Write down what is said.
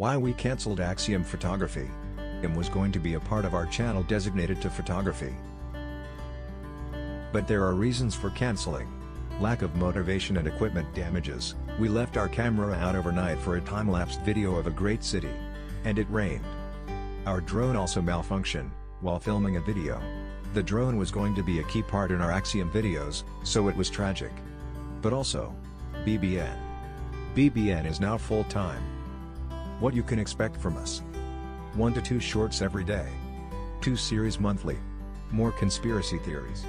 Why we cancelled Axiom Photography. IM was going to be a part of our channel designated to photography. But there are reasons for cancelling. Lack of motivation and equipment damages, we left our camera out overnight for a time-lapsed video of a great city. And it rained. Our drone also malfunctioned, while filming a video. The drone was going to be a key part in our Axiom videos, so it was tragic. But also, BBN. BBN is now full-time. What you can expect from us. 1 to 2 shorts every day. 2 series monthly. More conspiracy theories.